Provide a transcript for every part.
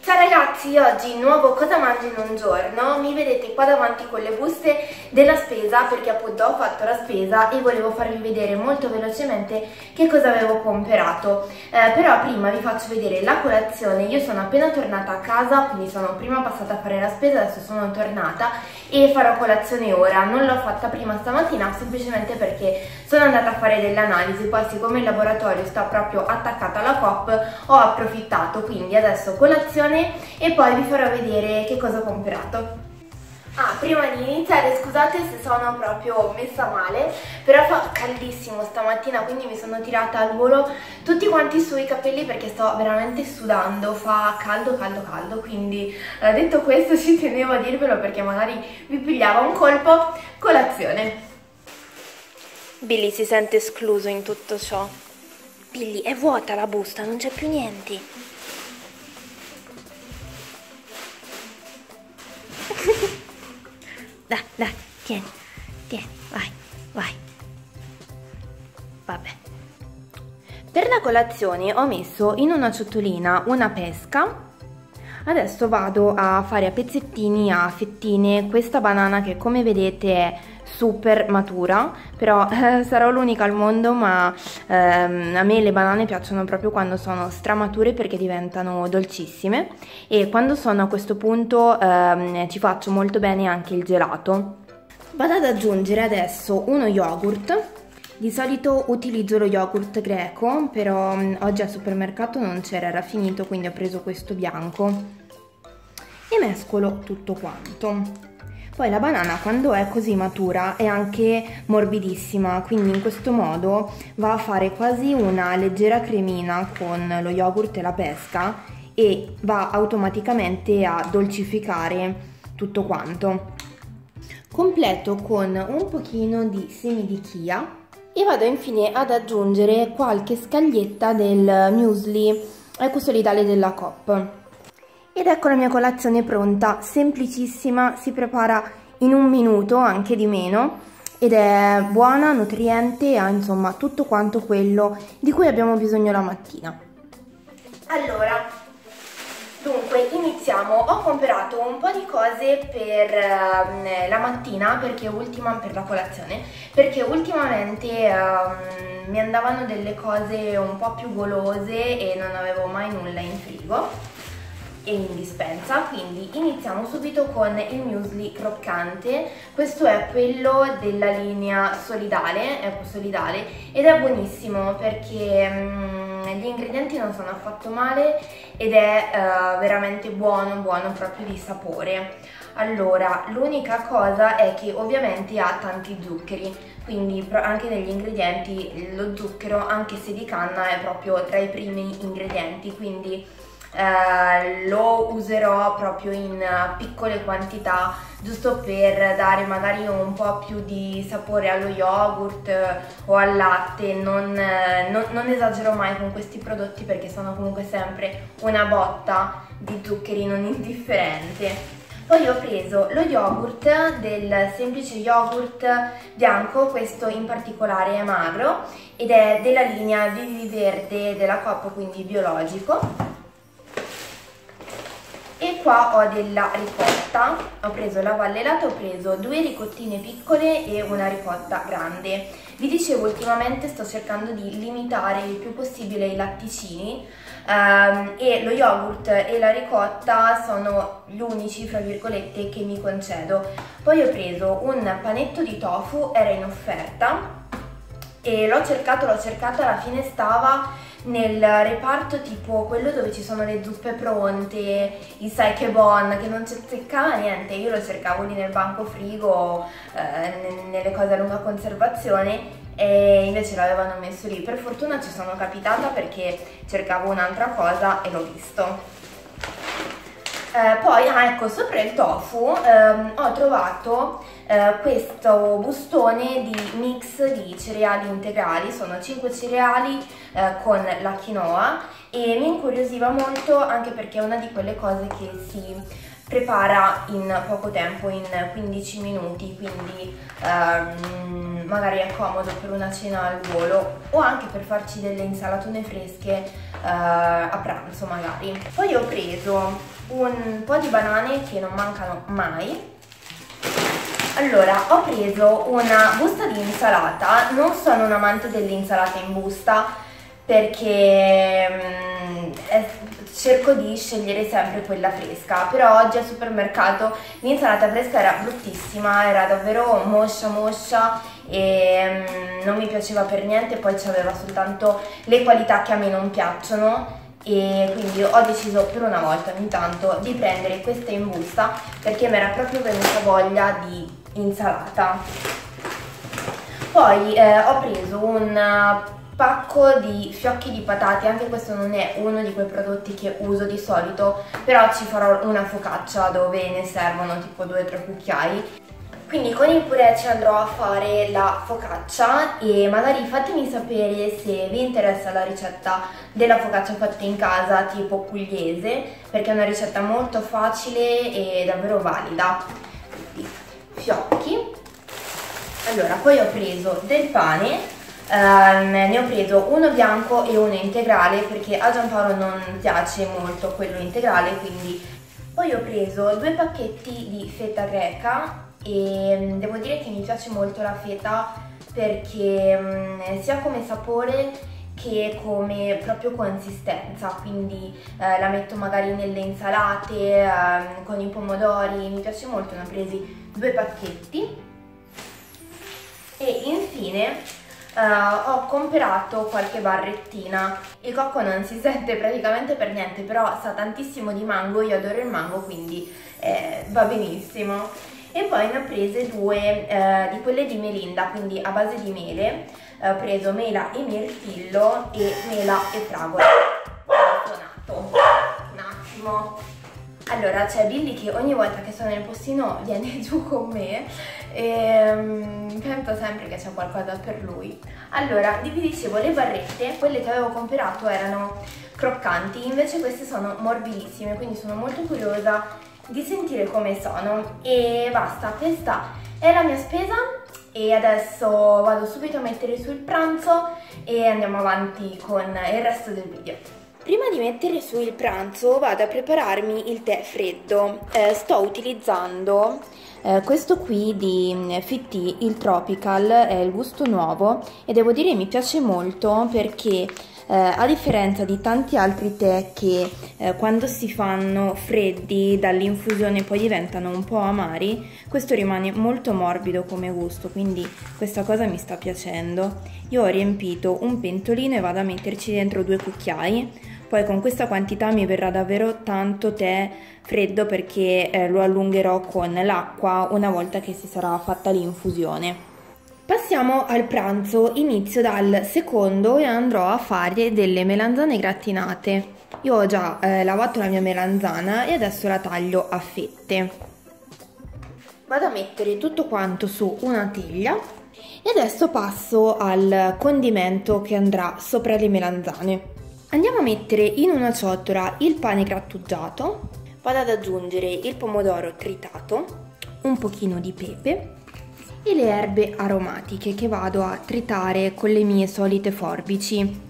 Ciao ragazzi, oggi nuovo cosa mangio in un giorno, mi vedete qua davanti con le buste della spesa perché appunto ho fatto la spesa e volevo farvi vedere molto velocemente che cosa avevo comprato, eh, però prima vi faccio vedere la colazione, io sono appena tornata a casa, quindi sono prima passata a fare la spesa, adesso sono tornata e farò colazione ora, non l'ho fatta prima stamattina semplicemente perché sono andata a fare delle analisi, poi siccome il laboratorio sta proprio attaccato alla COP ho approfittato, quindi adesso colazione e poi vi farò vedere che cosa ho comprato. Ah, prima di iniziare scusate se sono proprio messa male, però fa caldissimo stamattina, quindi mi sono tirata al volo tutti quanti sui capelli perché sto veramente sudando, fa caldo caldo caldo, quindi eh, detto questo ci tenevo a dirvelo perché magari vi pigliava un colpo, colazione. Billy si sente escluso in tutto ciò. Billy, è vuota la busta, non c'è più niente. Dai, dai, tieni, tieni, vai, vai. Vabbè. Per la colazione ho messo in una ciotolina una pesca. Adesso vado a fare a pezzettini, a fettine, questa banana che come vedete è super matura, però eh, sarò l'unica al mondo, ma ehm, a me le banane piacciono proprio quando sono stramature perché diventano dolcissime e quando sono a questo punto ehm, ci faccio molto bene anche il gelato. Vado ad aggiungere adesso uno yogurt di solito utilizzo lo yogurt greco, però oggi al supermercato non c'era, era finito, quindi ho preso questo bianco e mescolo tutto quanto. Poi la banana quando è così matura è anche morbidissima, quindi in questo modo va a fare quasi una leggera cremina con lo yogurt e la pesca e va automaticamente a dolcificare tutto quanto. Completo con un pochino di semi di chia e vado infine ad aggiungere qualche scaglietta del muesli ecco solidale della Coop. Ed ecco la mia colazione pronta, semplicissima, si prepara in un minuto, anche di meno, ed è buona, nutriente ha insomma tutto quanto quello di cui abbiamo bisogno la mattina. Allora, dunque iniziamo, ho comprato un po' di cose per uh, la mattina, perché ultima, per la colazione, perché ultimamente uh, mi andavano delle cose un po' più golose e non avevo mai nulla in frigo e in dispensa quindi iniziamo subito con il muesli croccante. Questo è quello della linea solidale, ecco solidale ed è buonissimo perché mm, gli ingredienti non sono affatto male ed è uh, veramente buono buono proprio di sapore. Allora l'unica cosa è che ovviamente ha tanti zuccheri quindi anche negli ingredienti lo zucchero anche se di canna è proprio tra i primi ingredienti quindi eh, lo userò proprio in piccole quantità giusto per dare magari un po' più di sapore allo yogurt o al latte. Non, eh, non, non esagero mai con questi prodotti perché sono comunque sempre una botta di zuccheri non indifferente. Poi ho preso lo yogurt del semplice yogurt bianco, questo in particolare è magro ed è della linea Vivi Verde della Coop, quindi biologico qua ho della ricotta. Ho preso la vallelata ho preso due ricottine piccole e una ricotta grande. Vi dicevo ultimamente sto cercando di limitare il più possibile i latticini um, e lo yogurt e la ricotta sono gli unici fra virgolette che mi concedo. Poi ho preso un panetto di tofu era in offerta e l'ho cercato l'ho cercato alla fine stava nel reparto tipo quello dove ci sono le zuppe pronte, il sai bon, che non c'è seccava niente, io lo cercavo lì nel banco frigo, eh, nelle cose a lunga conservazione e invece l'avevano messo lì. Per fortuna ci sono capitata perché cercavo un'altra cosa e l'ho visto. Eh, poi, ah, ecco, sopra il tofu ehm, ho trovato eh, questo bustone di mix di cereali integrali, sono 5 cereali eh, con la quinoa e mi incuriosiva molto anche perché è una di quelle cose che si prepara in poco tempo, in 15 minuti, quindi ehm, magari è comodo per una cena al volo o anche per farci delle insalatone fresche eh, a pranzo magari. Poi ho preso un po' di banane che non mancano mai. Allora, ho preso una busta di insalata, non sono un amante delle insalate in busta perché um, è, cerco di scegliere sempre quella fresca, però oggi al supermercato l'insalata fresca era bruttissima, era davvero moscia moscia e um, non mi piaceva per niente, poi c'aveva soltanto le qualità che a me non piacciono e quindi ho deciso per una volta ogni tanto di prendere questa in busta perché mi era proprio venuta voglia di insalata. Poi eh, ho preso un pacco di fiocchi di patate, anche questo non è uno di quei prodotti che uso di solito, però ci farò una focaccia dove ne servono tipo 2-3 cucchiai. Quindi con il purè ci andrò a fare la focaccia e magari fatemi sapere se vi interessa la ricetta della focaccia fatta in casa tipo pugliese perché è una ricetta molto facile e davvero valida. Quindi fiocchi. Allora, poi ho preso del pane Um, ne ho preso uno bianco e uno integrale perché a Giampaolo non piace molto quello integrale quindi poi ho preso due pacchetti di feta greca e mm, devo dire che mi piace molto la feta perché um, sia come sapore che come proprio consistenza quindi eh, la metto magari nelle insalate eh, con i pomodori mi piace molto ne ho presi due pacchetti e infine uh, ho comprato qualche barrettina. Il cocco non si sente praticamente per niente, però sa tantissimo di mango, io adoro il mango, quindi eh, va benissimo. E poi ne ho prese due eh, di quelle di Melinda, quindi a base di mele. Eh, ho preso mela e mirtillo e mela e fragola. Ho. Un attimo. Allora, c'è Billy che ogni volta che sono nel postino viene giù con me e um, penso sempre che c'è qualcosa per lui. Allora, vi dicevo, le barrette, quelle che avevo comprato erano croccanti, invece queste sono morbidissime, quindi sono molto curiosa di sentire come sono. E basta, questa è la mia spesa e adesso vado subito a mettere sul pranzo e andiamo avanti con il resto del video. Prima di mettere su il pranzo vado a prepararmi il tè freddo. Eh, sto utilizzando eh, questo qui di mm, Fit il Tropical, è il gusto nuovo e devo dire mi piace molto perché eh, a differenza di tanti altri tè che eh, quando si fanno freddi dall'infusione poi diventano un po' amari, questo rimane molto morbido come gusto, quindi questa cosa mi sta piacendo. Io ho riempito un pentolino e vado a metterci dentro due cucchiai poi con questa quantità mi verrà davvero tanto tè freddo perché eh, lo allungherò con l'acqua una volta che si sarà fatta l'infusione. Passiamo al pranzo, inizio dal secondo e andrò a fare delle melanzane grattinate. Io ho già eh, lavato la mia melanzana e adesso la taglio a fette. Vado a mettere tutto quanto su una teglia e adesso passo al condimento che andrà sopra le melanzane. Andiamo a mettere in una ciotola il pane grattugiato, vado ad aggiungere il pomodoro tritato, un pochino di pepe e le erbe aromatiche che vado a tritare con le mie solite forbici.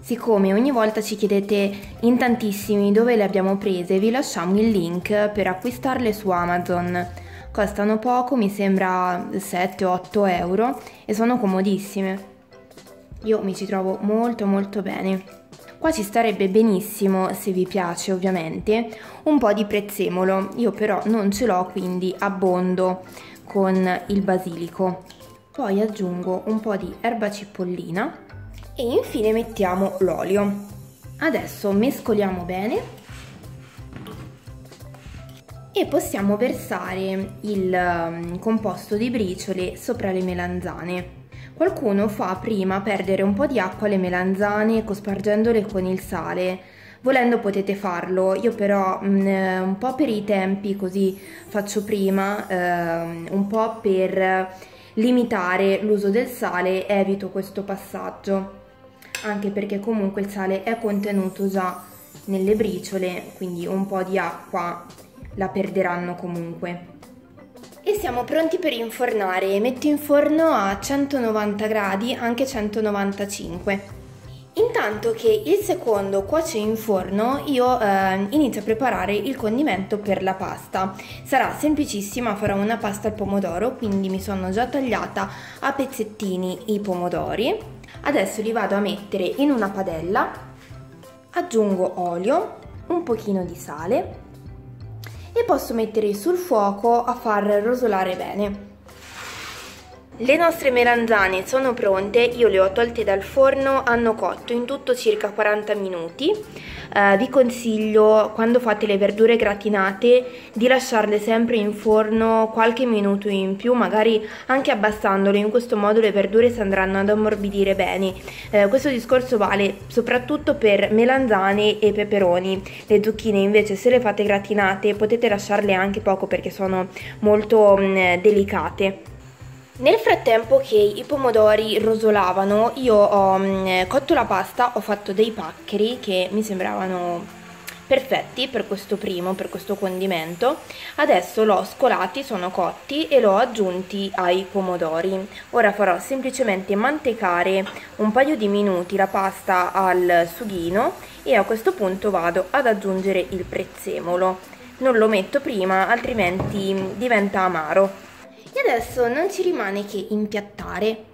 Siccome ogni volta ci chiedete in tantissimi dove le abbiamo prese, vi lasciamo il link per acquistarle su Amazon. Costano poco, mi sembra 7-8 euro e sono comodissime. Io mi ci trovo molto molto bene. Qua ci starebbe benissimo, se vi piace ovviamente, un po' di prezzemolo. Io però non ce l'ho, quindi abbondo con il basilico. Poi aggiungo un po' di erba cipollina e infine mettiamo l'olio. Adesso mescoliamo bene e possiamo versare il um, composto di briciole sopra le melanzane. Qualcuno fa prima perdere un po' di acqua alle melanzane cospargendole con il sale. Volendo potete farlo, io però mh, mm, un po' per i tempi così faccio prima, eh, un po' per limitare l'uso del sale evito questo passaggio. anche perché comunque il sale è contenuto già nelle briciole, quindi un po' di acqua la perderanno comunque. E siamo pronti per infornare, metto in forno a 190 gradi, anche 195. Intanto che il secondo cuoce in forno io eh, inizio a preparare il condimento per la pasta. Sarà semplicissima, farò una pasta al pomodoro, quindi mi sono già tagliata a pezzettini i pomodori. Adesso li vado a mettere in una padella, aggiungo olio, un pochino di sale e posso mettere sul fuoco a far rosolare bene. Le nostre melanzane sono pronte, io le ho tolte dal forno, hanno cotto in tutto circa 40 minuti. Uh, vi consiglio quando fate le verdure gratinate di lasciarle sempre in forno qualche minuto in più, magari anche abbassandole, in questo modo le verdure si andranno ad ammorbidire bene. Uh, questo discorso vale soprattutto per melanzane e peperoni. Le zucchine invece se le fate gratinate potete lasciarle anche poco perché sono molto um, delicate. Nel frattempo che i pomodori rosolavano io ho mh, cotto la pasta, ho fatto dei paccheri che mi sembravano perfetti per questo primo, per questo condimento. Adesso l'ho scolati, sono cotti e l'ho aggiunti ai pomodori. Ora farò semplicemente mantecare un paio di minuti la pasta al sughino e a questo punto vado ad aggiungere il prezzemolo. Non lo metto prima altrimenti diventa amaro. E adesso non ci rimane che impiattare.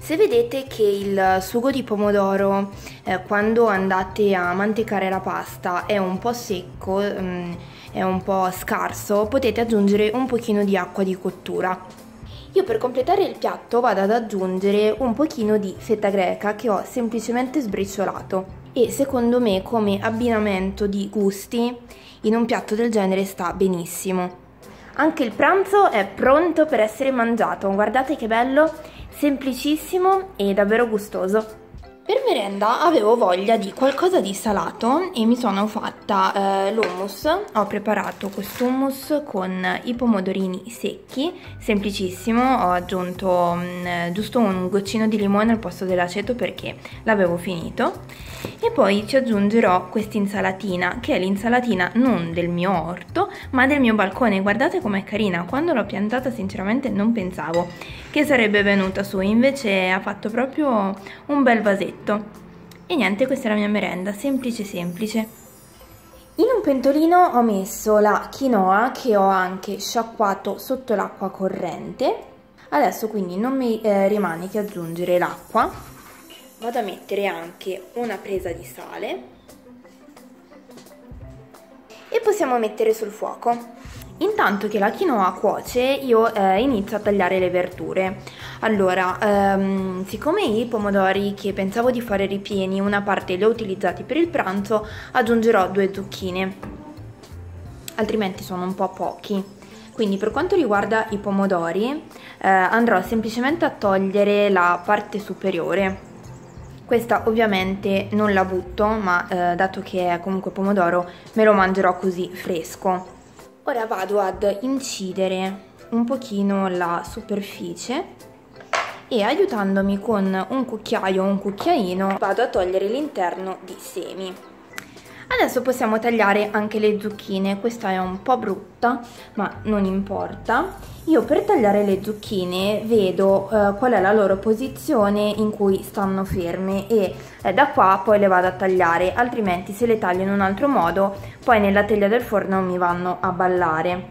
Se vedete che il sugo di pomodoro eh, quando andate a mantecare la pasta è un po' secco, mm, è un po' scarso, potete aggiungere un pochino di acqua di cottura. Io per completare il piatto vado ad aggiungere un pochino di fetta greca che ho semplicemente sbriciolato e secondo me come abbinamento di gusti in un piatto del genere sta benissimo. Anche il pranzo è pronto per essere mangiato, guardate che bello, semplicissimo e davvero gustoso. Per merenda avevo voglia di qualcosa di salato e mi sono fatta eh, l'hummus, ho preparato questo hummus con i pomodorini secchi, semplicissimo, ho aggiunto mh, mm, giusto un goccino di limone al posto dell'aceto perché l'avevo finito e poi ci aggiungerò questa insalatina che è l'insalatina non del mio orto ma del mio balcone, guardate com'è carina, quando l'ho piantata sinceramente non pensavo che sarebbe venuta su, invece ha fatto proprio un bel vasetto. E niente, questa è la mia merenda, semplice semplice. In un pentolino ho messo la quinoa che ho anche sciacquato sotto l'acqua corrente. Adesso quindi non mi eh, rimane che aggiungere l'acqua. Vado a mettere anche una presa di sale. E possiamo mettere sul fuoco. Intanto che la quinoa cuoce io eh, inizio a tagliare le verdure. Allora, ehm, siccome i pomodori che pensavo di fare ripieni una parte li ho utilizzati per il pranzo, aggiungerò due zucchine, altrimenti sono un po' pochi. Quindi per quanto riguarda i pomodori eh, andrò semplicemente a togliere la parte superiore. Questa ovviamente non la butto, ma eh, dato che è comunque pomodoro me lo mangerò così fresco. Ora vado ad incidere un pochino la superficie e aiutandomi con un cucchiaio o un cucchiaino vado a togliere l'interno di semi. Adesso possiamo tagliare anche le zucchine, questa è un po' brutta ma non importa. Io per tagliare le zucchine vedo eh, qual è la loro posizione in cui stanno ferme e eh, da qua poi le vado a tagliare, altrimenti se le taglio in un altro modo poi nella teglia del forno mi vanno a ballare.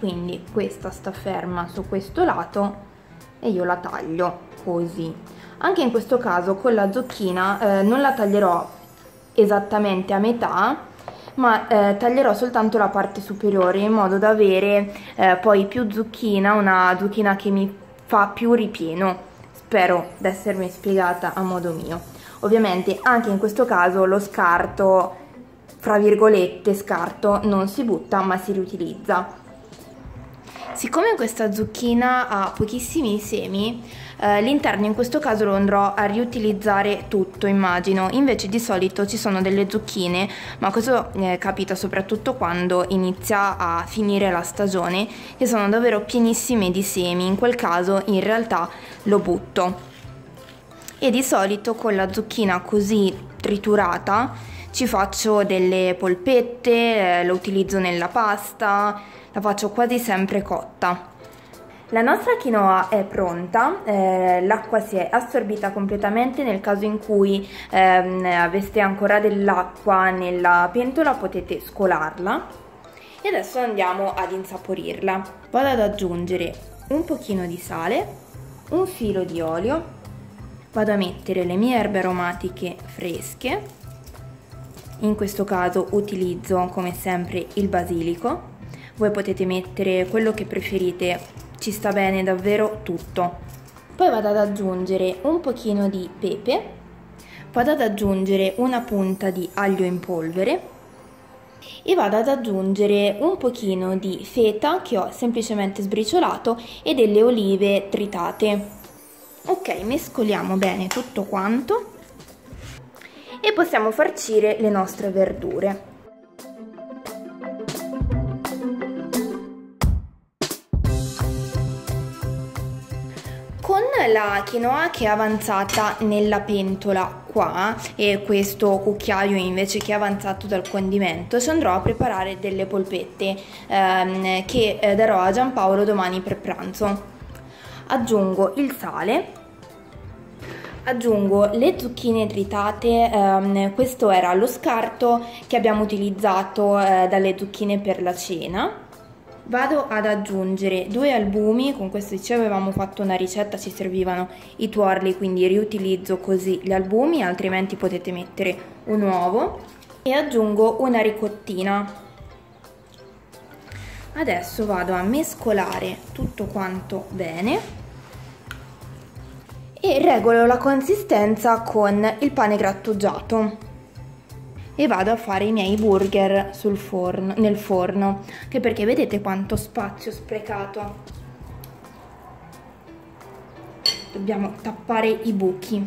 Quindi questa sta ferma su questo lato e io la taglio così. Anche in questo caso con la zucchina eh, non la taglierò esattamente a metà ma eh, taglierò soltanto la parte superiore in modo da avere eh, poi più zucchina, una zucchina che mi fa più ripieno. Spero di essermi spiegata a modo mio. Ovviamente anche in questo caso lo scarto, fra virgolette scarto, non si butta ma si riutilizza. Siccome questa zucchina ha pochissimi semi, eh, l'interno in questo caso lo andrò a riutilizzare tutto, immagino. Invece di solito ci sono delle zucchine, ma questo eh, capita soprattutto quando inizia a finire la stagione, che sono davvero pienissime di semi. In quel caso in realtà lo butto. e di solito con la zucchina così triturata ci faccio delle polpette, eh, lo utilizzo nella pasta, la faccio quasi sempre cotta. La nostra quinoa è pronta, eh, l'acqua si è assorbita completamente, nel caso in cui ehm, aveste ancora dell'acqua nella pentola potete scolarla e adesso andiamo ad insaporirla. Vado ad aggiungere un pochino di sale, un filo di olio, vado a mettere le mie erbe aromatiche fresche, in questo caso utilizzo come sempre il basilico, voi potete mettere quello che preferite ci sta bene davvero tutto. Poi vado ad aggiungere un pochino di pepe, vado ad aggiungere una punta di aglio in polvere e vado ad aggiungere un pochino di feta che ho semplicemente sbriciolato e delle olive tritate. Ok, mescoliamo bene tutto quanto e possiamo farcire le nostre verdure. La quinoa che è avanzata nella pentola qua e questo cucchiaio invece che è avanzato dal condimento ci andrò a preparare delle polpette ehm, che eh, darò a Giampaolo domani per pranzo. Aggiungo il sale aggiungo le zucchine tritate, ehm, questo era lo scarto che abbiamo utilizzato eh, dalle zucchine per la cena Vado ad aggiungere due albumi, con questo ci avevamo fatto una ricetta, ci servivano i tuorli, quindi riutilizzo così gli albumi, altrimenti potete mettere un uovo. E aggiungo una ricottina. Adesso vado a mescolare tutto quanto bene e regolo la consistenza con il pane grattugiato e vado a fare i miei burger forno, nel forno, che perché vedete quanto spazio sprecato. Dobbiamo tappare i buchi.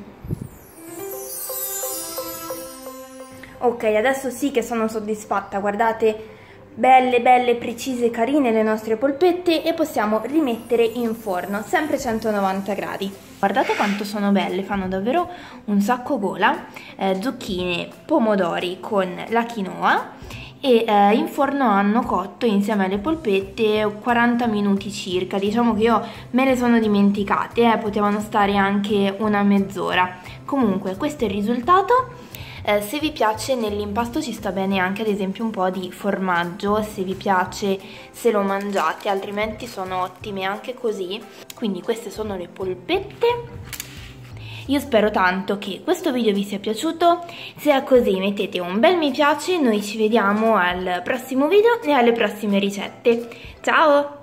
Ok, adesso sì che sono soddisfatta, guardate belle belle precise carine le nostre polpette e possiamo rimettere in forno sempre 190 gradi Guardate quanto sono belle, fanno davvero un sacco gola, eh, zucchine, pomodori con la quinoa e eh, in forno hanno cotto insieme alle polpette 40 minuti circa, diciamo che io me le sono dimenticate, eh, potevano stare anche una mezz'ora. Comunque questo è il risultato eh, se vi piace nell'impasto ci sta bene anche ad esempio un po' di formaggio, se vi piace se lo mangiate, altrimenti sono ottime anche così. Quindi queste sono le polpette. Io spero tanto che questo video vi sia piaciuto, se è così mettete un bel mi piace, noi ci vediamo al prossimo video e alle prossime ricette. Ciao!